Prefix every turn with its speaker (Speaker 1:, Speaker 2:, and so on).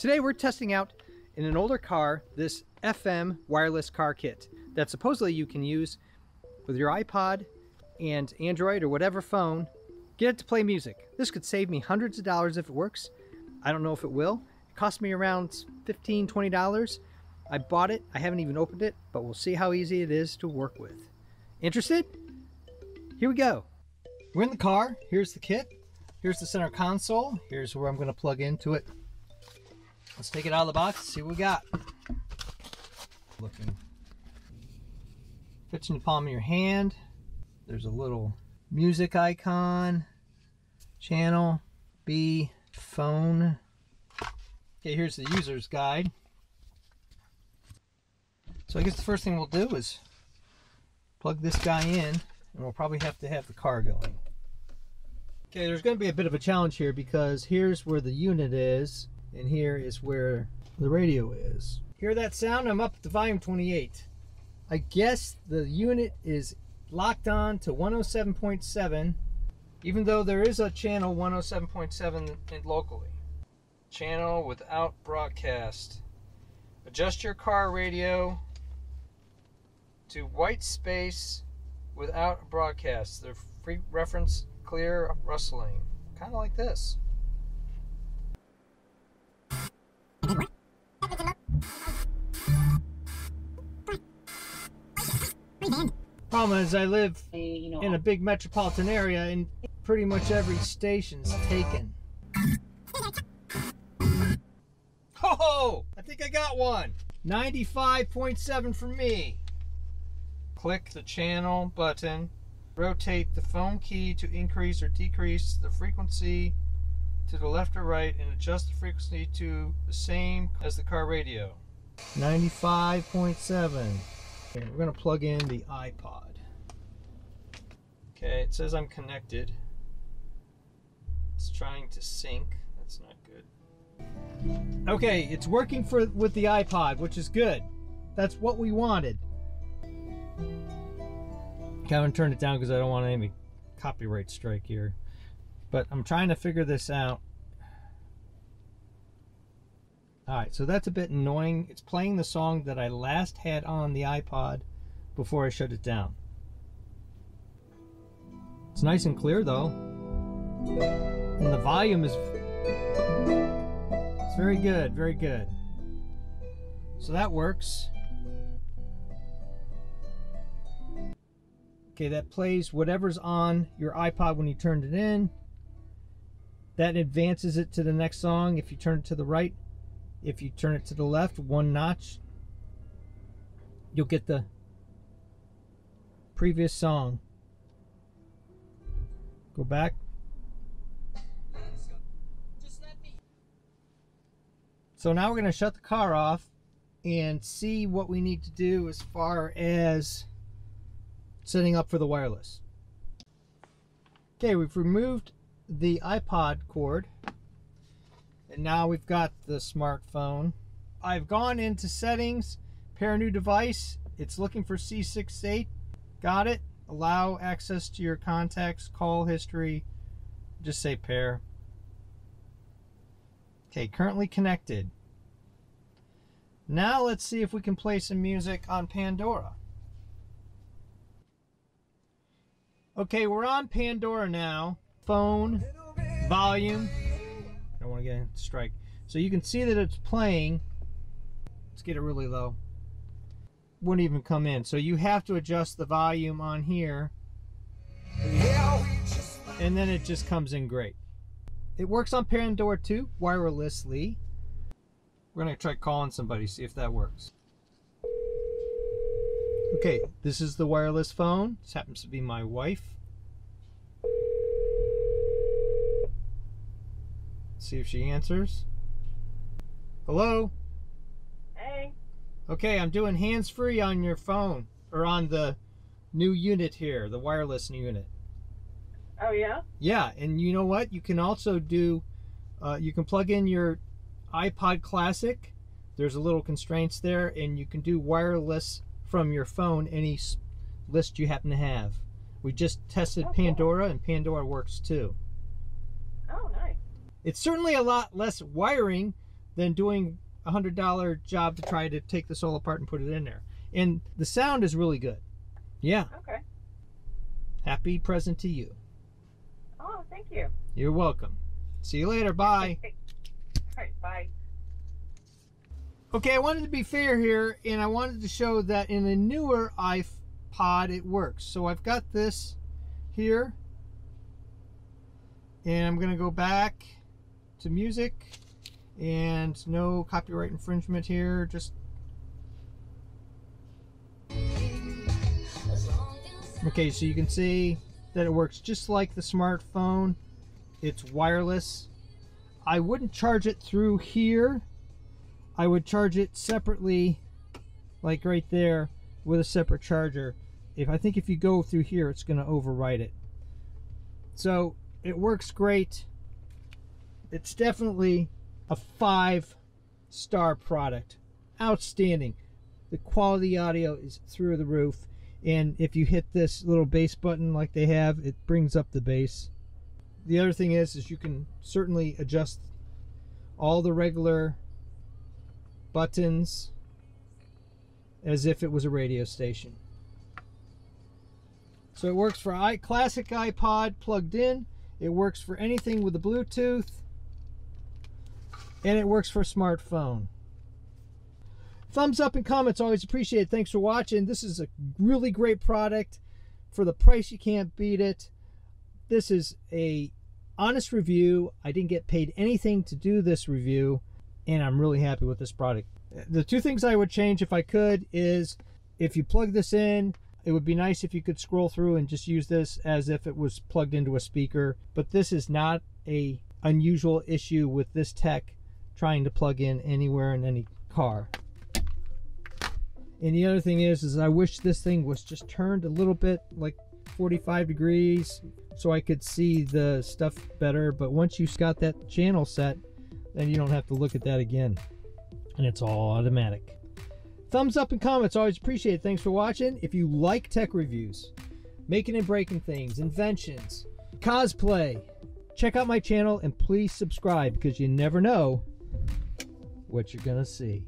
Speaker 1: Today we're testing out in an older car this FM wireless car kit that supposedly you can use with your iPod and Android or whatever phone. Get it to play music. This could save me hundreds of dollars if it works. I don't know if it will. It cost me around $15, $20. I bought it. I haven't even opened it, but we'll see how easy it is to work with. Interested? Here we go. We're in the car. Here's the kit. Here's the center console. Here's where I'm going to plug into it. Let's take it out of the box, see what we got. Looking. Fits in the palm of your hand. There's a little music icon, channel, B, phone. Okay, here's the user's guide. So I guess the first thing we'll do is plug this guy in and we'll probably have to have the car going. Okay, there's going to be a bit of a challenge here because here's where the unit is and here is where the radio is. Hear that sound? I'm up to volume 28. I guess the unit is locked on to 107.7 even though there is a channel 107.7 locally. Channel without broadcast. Adjust your car radio to white space without broadcast. The free reference clear rustling. Kind of like this. Problem is, I live in a big metropolitan area, and pretty much every station's taken. Oh, I think I got one. 95.7 for me. Click the channel button. Rotate the phone key to increase or decrease the frequency to the left or right and adjust the frequency to the same as the car radio. 95.7. Okay, we're going to plug in the iPod. Okay, it says I'm connected. It's trying to sync. That's not good. Okay, it's working for with the iPod, which is good. That's what we wanted. I haven't turned it down because I don't want any copyright strike here. But I'm trying to figure this out. Alright, so that's a bit annoying. It's playing the song that I last had on the iPod before I shut it down. It's nice and clear though. And the volume is it's very good, very good. So that works. Okay, that plays whatever's on your iPod when you turned it in. That advances it to the next song if you turn it to the right. If you turn it to the left, one notch, you'll get the previous song. Go back. So now we're going to shut the car off and see what we need to do as far as setting up for the wireless. Okay, we've removed the iPod cord and now we've got the smartphone. I've gone into settings, pair new device. It's looking for C68. Got it. Allow access to your contacts, call history. Just say pair. Okay, currently connected. Now let's see if we can play some music on Pandora. Okay, we're on Pandora now. Phone, volume. I want to get a strike. So you can see that it's playing. Let's get it really low. Wouldn't even come in. So you have to adjust the volume on here. And then it just comes in great. It works on Pandora too, wirelessly. We're to try calling somebody, see if that works. Okay, this is the wireless phone. This happens to be my wife. See if she answers. Hello?
Speaker 2: Hey.
Speaker 1: Okay, I'm doing hands-free on your phone, or on the new unit here, the wireless new unit.
Speaker 2: Oh, yeah?
Speaker 1: Yeah, and you know what? You can also do, uh, you can plug in your iPod Classic. There's a little constraints there, and you can do wireless from your phone any list you happen to have. We just tested
Speaker 2: cool.
Speaker 1: Pandora, and Pandora works too. It's certainly a lot less wiring than doing a hundred dollar job to try to take this all apart and put it in there. And the sound is really good. Yeah,
Speaker 2: Okay.
Speaker 1: happy present to you.
Speaker 2: Oh, thank you.
Speaker 1: You're welcome. See you later. Bye.
Speaker 2: All right. Bye.
Speaker 1: Okay, I wanted to be fair here, and I wanted to show that in a newer iPod it works. So I've got this here, and I'm going to go back to music, and no copyright infringement here. Just okay, so you can see that it works just like the smartphone. It's wireless. I wouldn't charge it through here. I would charge it separately, like right there, with a separate charger. If I think if you go through here, it's going to overwrite it. So it works great. It's definitely a five star product. Outstanding. The quality audio is through the roof. And if you hit this little bass button like they have, it brings up the bass. The other thing is, is you can certainly adjust all the regular buttons as if it was a radio station. So it works for i classic iPod plugged in. It works for anything with a Bluetooth. And it works for smartphone. Thumbs up and comments always appreciated. Thanks for watching. This is a really great product. For the price, you can't beat it. This is a honest review. I didn't get paid anything to do this review and I'm really happy with this product. The two things I would change if I could is if you plug this in, it would be nice if you could scroll through and just use this as if it was plugged into a speaker, but this is not a unusual issue with this tech trying to plug in anywhere in any car. And the other thing is is I wish this thing was just turned a little bit like 45 degrees so I could see the stuff better, but once you've got that channel set, then you don't have to look at that again. And it's all automatic. Thumbs up and comments, always appreciated. Thanks for watching. If you like tech reviews, making and breaking things, inventions, cosplay, check out my channel and please subscribe because you never know what you're going to see.